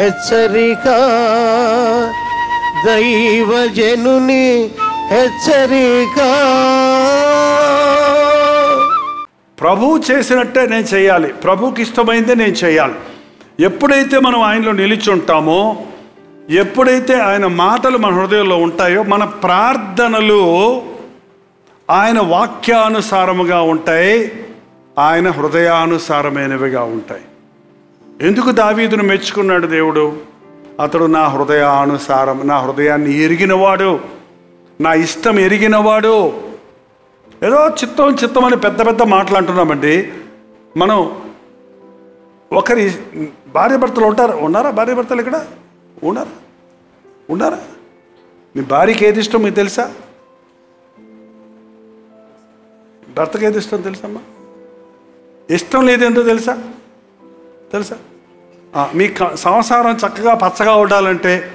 హెచ్చరిక? దైవజనుని హెచ్చరిక? ప్రభువు చేసినట్టే నేను చేయాలి. ప్రభుకి ఇష్టమైందే నేను చేయాలి. ఎప్పుడైతే మనం ఆయనలో నిలిచి ఉంటామో ఎప్పుడైతే ఆయన మాటలు మన హృదయంలో ఉంటాయో మన ప్రార్థనలు ఆయన వాక్యానుసారముగా ఉంటాయి ఆయన హృదయానుసారమైనవిగా ఉంటాయి. ఎందుకు దావీదును మెచ్చుకున్నాడు దేవుడు? అతడు నా హృదయానుసారం నా హృదయాన్ని ఎరిగినవాడు నా ఇష్టం ఎరిగినవాడు. ఏదో చిత్తం చిత్తం అని పెద్ద పెద్ద మాటలు అంటున్నామండి. మనం ఒకరి భార్య భర్తలు ఉంటారు? ఉన్నారా భార్య భర్తలు ఇక్కడ? ఉన్నారా? ఉన్నారా? మీ భార్యకి ఏది ఇష్టం మీకు తెలుసా? భర్తకి ఏది ఇష్టం తెలుసమ్మా? ఇష్టం లేదేంటో తెలుసా? తెలుసా? మీ సంసారం చక్కగా పచ్చగా ఉండాలంటే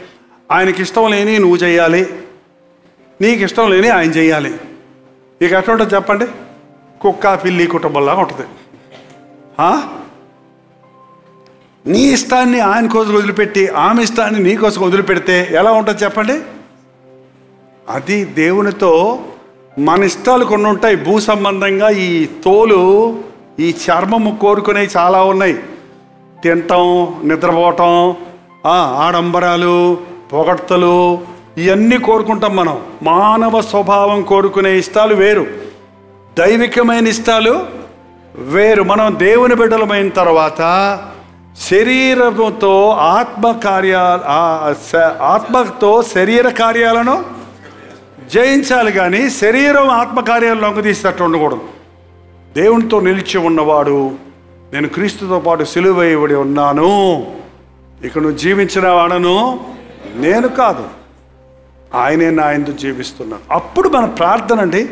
ఆయనకి ఇష్టం లేని నువ్వు చేయాలి. నీకు ఇష్టం లేని ఆయన చేయాలి. ఇక ఎట్లా ఉంటుంది చెప్పండి? కుక్క పిల్లి కుటుంబంలాగా ఉంటుంది. నీ ఇష్టాన్ని ఆయన కోసం వదిలిపెట్టి ఆమె ఇష్టాన్ని నీ కోసం వదిలిపెడితే ఎలా ఉంటుంది చెప్పండి? అది దేవునితో మన ఇష్టాలు కొన్ని ఉంటాయి. భూ సంబంధంగా ఈ తోలు ఈ చర్మము కోరుకునేవి చాలా ఉన్నాయి. తినటం నిద్రపోవటం ఆడంబరాలు పొగడ్తలు ఇవన్నీ కోరుకుంటాం మనం. మానవ స్వభావం కోరుకునే ఇష్టాలు వేరు. దైవికమైన ఇష్టాలు వేరు. మనం దేవుని బిడ్డలమైన తర్వాత శరీరముతో ఆత్మ కార్య ఆత్మతో శరీర కార్యాలను జయించాలి కానీ శరీరం ఆత్మకార్యాలను తీసేటట్టు ఉండకూడదు. దేవునితో నిలిచి ఉన్నవాడు నేను క్రీస్తుతో పాటు సిలువైబడి ఉన్నాను. ఇక నువ్వు జీవించిన వాడను నేను కాదు. ఆయనే నా ఎందుకు జీవిస్తున్నాను అప్పుడు మన ప్రార్థన అండి.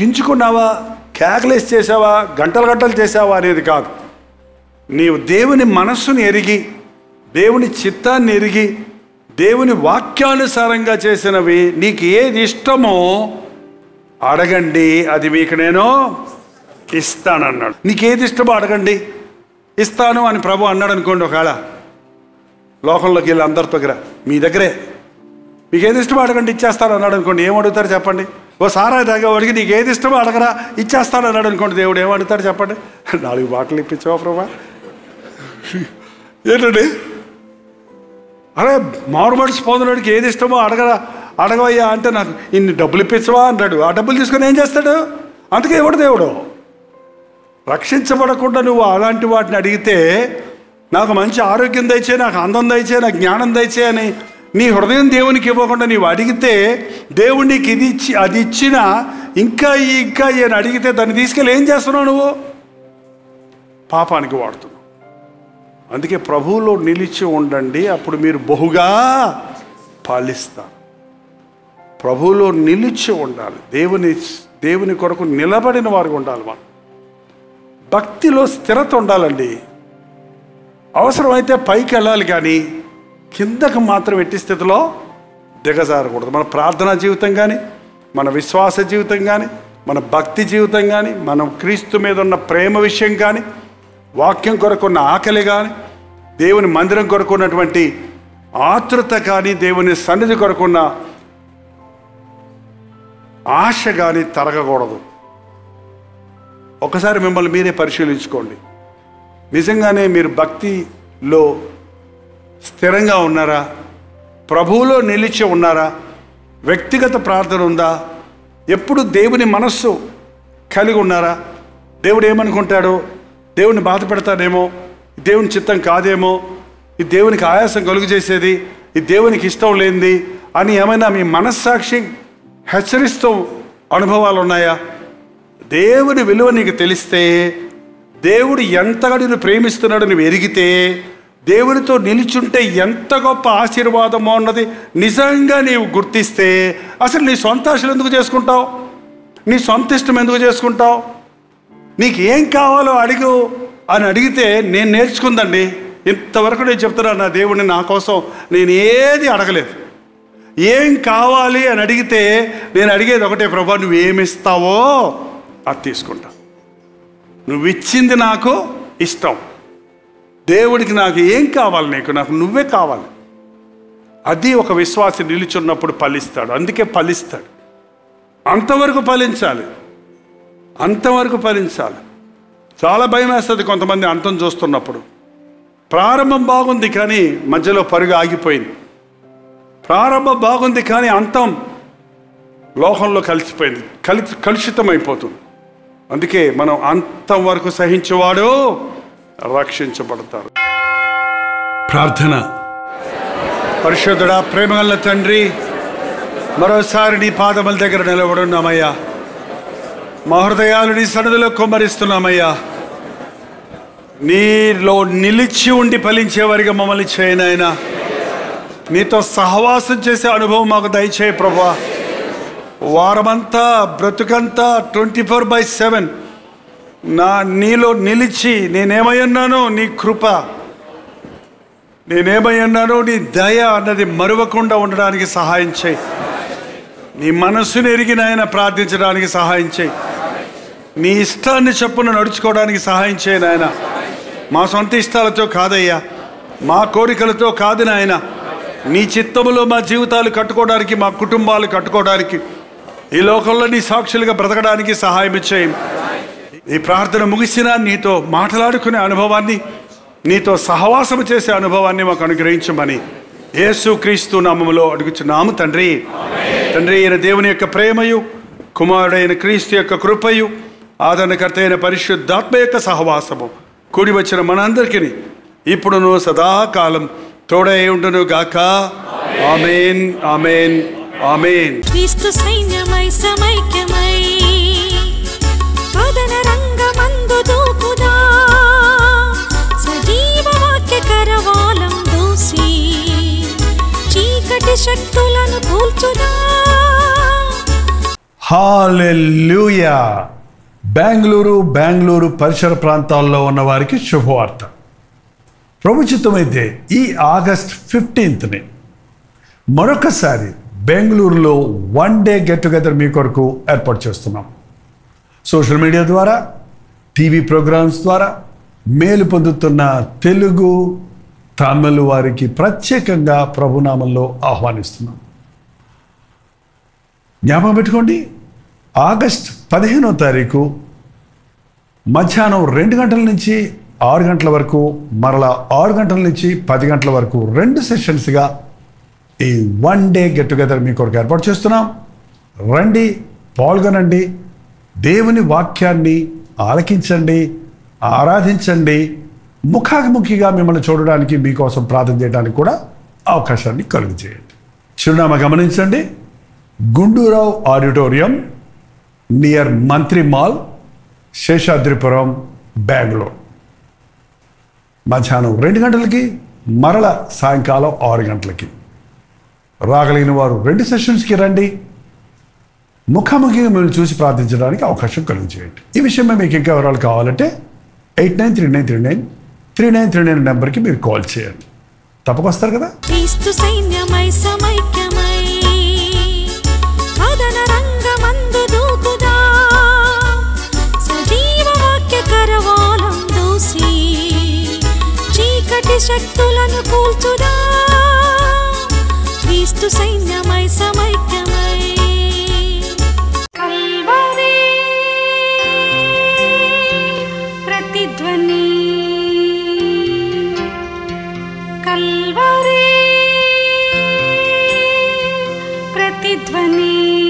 గించుకున్నావా కేకలేసి చేసావా? గంటలు గంటలు చేసావా అనేది కాదు. నీవు దేవుని మనస్సును ఎరిగి దేవుని చిత్తాన్ని ఎరిగి దేవుని వాక్యానుసారంగా చేసినవి నీకు ఏది ఇష్టమో అడగండి. అది మీకు నేను ఇస్తానన్నాడు. నీకు ఏది ఇష్టమో అడగండి. ఇస్తాను అని ప్రభు అన్నాడు అనుకోండి ఒకవేళ. లోకంలోకి వెళ్ళి అందరి దగ్గర మీ దగ్గరే. మీకేది ఇష్టమో అడగండి ఇచ్చేస్తాను అన్నాడు అనుకోండి ఏం అడుగుతారు చెప్పండి? ఓ సారా దగ్గరికి నీకు ఏది ఇష్టమో అడగరా ఇచ్చేస్తాను అన్నాడు అనుకోండి దేవుడు ఏం అడుగుతాడు చెప్పండి? నాలుగు బాటలు ఇప్పించావా ప్రభా? ఏంటండి? అరే మారు మనిషి పొందినోడికి ఏది ఇష్టమో అడగరా అడగవయ్యా అంటే నాకు ఇన్ని డబ్బులు ఇప్పించవా అంటాడు ఆ డబ్బులు తీసుకొని ఏం చేస్తాడు? అందుకే ఇవ్వడు దేవుడు? రక్షించబడకుండా నువ్వు అలాంటి వాటిని అడిగితే నాకు మంచి ఆరోగ్యం దయచే నాకు అందం దయచే నాకు జ్ఞానం దయచే అని నీ హృదయం దేవునికి ఇవ్వకుండా నీవు అడిగితే దేవుడు నీకు ఇది ఇచ్చి అది ఇచ్చినా ఇంకా ఇంకా ఈయన అడిగితే దాన్ని తీసుకెళ్ళి ఏం చేస్తున్నావు నువ్వు? పాపానికి వాడుతున్నావు. అందుకే ప్రభువులో నిలిచి ఉండండి అప్పుడు మీరు బహుగా ఫలిస్తారు ప్రభువులో నిలిచి ఉండాలి. దేవుని దేవుని కొరకు నిలబడిన వారు ఉండాలి మనం. భక్తిలో స్థిరత ఉండాలండి. అవసరమైతే పైకి వెళ్ళాలి కానీ కిందకు మాత్రం ఎట్టి స్థితిలో దిగజారకూడదు. మన ప్రార్థనా జీవితం కానీ మన విశ్వాస జీవితం కానీ మన భక్తి జీవితం కానీ మనం క్రీస్తు మీద ఉన్న ప్రేమ విషయం కానీ వాక్యం కొరకున్న ఆకలి కానీ దేవుని మందిరం కొరకున్నటువంటి ఆతృత కానీ దేవుని సన్నిధి కొరకున్న ఆశ కానీ తరగకూడదు. ఒకసారి మిమ్మల్ని మీరే పరిశీలించుకోండి. నిజంగానే మీరు భక్తిలో స్థిరంగా ఉన్నారా? ప్రభువులో నిలిచి ఉన్నారా? వ్యక్తిగత ప్రార్థన ఉందా? ఎప్పుడు దేవుని మనస్సు కలిగి ఉన్నారా? దేవుడు ఏమనుకుంటాడో? దేవుని బాధ పెడతాడేమో? దేవుని చిత్తం కాదేమో? ఈ దేవునికి ఆయాసం కలుగు చేసేది? ఈ దేవునికి ఇష్టం లేనిది? అని ఏమైనా మీ మనస్సాక్షి హెచ్చరిస్తూ అనుభవాలు ఉన్నాయా? దేవుని విలువ నీకు తెలిస్తే దేవుడు ఎంతగా నిన్ను ప్రేమిస్తున్నాడు నువ్వు ఎరిగితే దేవునితో నిలుచుంటే ఎంత గొప్ప ఆశీర్వాదమో అన్నది నిజంగా నీవు గుర్తిస్తే అసలు నీ సొంత ఆశలు ఎందుకు చేసుకుంటావు? నీ సొంత ఇష్టం ఎందుకు చేసుకుంటావు? నీకు ఏం కావాలో అడిగు అని అడిగితే నేను నేర్చుకుందండి. ఇంతవరకు నేను చెప్తున్నాను నా దేవుడిని నా కోసం నేను ఏది అడగలేదు. ఏం కావాలి అని అడిగితే నేను అడిగేది ఒకటే ప్రభా నువ్వు ఏమిస్తావో అది తీసుకుంటా. నువ్వు ఇచ్చింది నాకు ఇష్టం. దేవుడికి నాకు ఏం కావాలి నీకు? నాకు నువ్వే కావాలి. అది ఒక విశ్వాసి నిలుచున్నప్పుడు ఫలిస్తాడు. అందుకే ఫలిస్తాడు. అంతవరకు ఫలించాలి. అంతవరకు ఫలించాలి. చాలా భయం వేస్తుంది కొంతమంది అంతం చూస్తున్నప్పుడు. ప్రారంభం బాగుంది కానీ మధ్యలో పరుగు ఆగిపోయింది. ప్రారంభం బాగుంది కానీ అంతం లోహంలో కలిసిపోయింది. కలి కలుషితం అయిపోతుంది అందుకే మనం అంతం వరకు సహించేవాడు రక్షించబడతారు ప్రార్థన. పరిశుద్ధుడా ప్రేమగల తండ్రి మరోసారి నీ పాదముల దగ్గర నిలబడున్నామయ్యా మా హృదయాలు నీ సన్నిధిలో కుమ్మరిస్తున్నామయ్యా. నీలో నిలిచి ఉండి ఫలించే వారిగా మమ్మల్ని చేయనాయనా నీతో సహవాసం చేసే అనుభవం మాకు దయచేయ ప్రభా. వారమంతా బ్రతుకంతా ట్వంటీ ఫోర్ బై సెవెన్. నా నీలో నిలిచి నేనేమై ఉన్నానో నీ కృప నేనేమై ఉన్నానో నీ దయ అన్నది మరువకుండా ఉండడానికి సహాయం చేయి. నీ మనస్సును ఎరిగిన ఆయన ప్రార్థించడానికి సహాయం చేయి. నీ ఇష్టాన్ని చెప్పున నడుచుకోవడానికి సహాయం చేయి నాయన. మా సొంత ఇష్టాలతో కాదయ్యా మా కోరికలతో కాదు నాయన. నీ చిత్తములో మా జీవితాలు కట్టుకోవడానికి మా కుటుంబాలు కట్టుకోవడానికి ఈ లోకంలో నీ సాక్షులుగా బ్రతకడానికి సహాయం చేయి. ఈ ప్రార్థన ముగిసిన నీతో మాట్లాడుకునే అనుభవాన్ని నీతో సహవాసం చేసే అనుభవాన్ని మాకు అనుగ్రహించమని యేసు క్రీస్తు నామములో అడుగుచున్నాము తండ్రి. తండ్రి అయిన దేవుని యొక్క ప్రేమయు కుమారుడైన క్రీస్తు యొక్క కృపయు ఆదరణకర్త అయిన పరిశుద్ధాత్మ యొక్క సహవాసము కూడి వచ్చిన మనందరికీ ఇప్పుడును సదాకాలం తోడై ఉండును గాక ఆమెన్ ఆమెన్. ఆమెన్ క్రీస్తు సైన్యమై సమైక్యమై రంగమందు దూకుదా. సజీవ వాక్య కరవాలం దూసి చీకటి శక్తులను కూల్చుదా. హాలెల్యూయా బెంగళూరు బెంగళూరు పరిసర ప్రాంతాల్లో ఉన్న వారికి శుభవార్త. ప్రభుచితమైతే ఈ ఆగస్ట్ ఫిఫ్టీన్త్ని మరొకసారి బెంగళూరులో వన్ డే గెట్ టుగెదర్ మీ కొరకు ఏర్పాటు చేస్తున్నాం. సోషల్ మీడియా ద్వారా టీవీ ప్రోగ్రామ్స్ ద్వారా మేలు పొందుతున్న తెలుగు తమిళ వారికి ప్రత్యేకంగా ప్రభునామంలో ఆహ్వానిస్తున్నాం. జ్ఞాపకం పెట్టుకోండి ఆగస్ట్ పదిహేనో తారీఖు మధ్యాహ్నం రెండు గంటల నుంచి ఆరు గంటల వరకు మరలా ఆరు గంటల నుంచి పది గంటల వరకు రెండు సెషన్స్గా ఈ వన్ డే గెట్ టుగెదర్ మీ కొరకు ఏర్పాటు చేస్తున్నాం. రండి పాల్గొనండి దేవుని వాక్యాన్ని ఆలకించండి ఆరాధించండి ముఖాముఖిగా మిమ్మల్ని చూడడానికి మీకోసం ప్రార్థన చేయడానికి కూడా అవకాశాన్ని కలుగు చేయండి చిరునామా గమనించండి. Gundurao auditorium near Mantri mall Seshadripuram Bengaluru. మధ్యాహ్నం రెండు గంటలకి మరల సాయంకాలం ఆరు గంటలకి. రాగలిగిన వారు రెండు సెషన్స్కి రండి. ముఖాముఖి మీరు చూసి ప్రార్థించడానికి అవకాశం కలుగు చేయండి ఈ విషయమే మీకు ఇంకా వివరాలు కావాలంటే eight nine three nine three nine three nine three nine నెంబర్కి మీరు కాల్ చేయండి. తప్పకొస్తారు కదా? प्रतिध्वनि।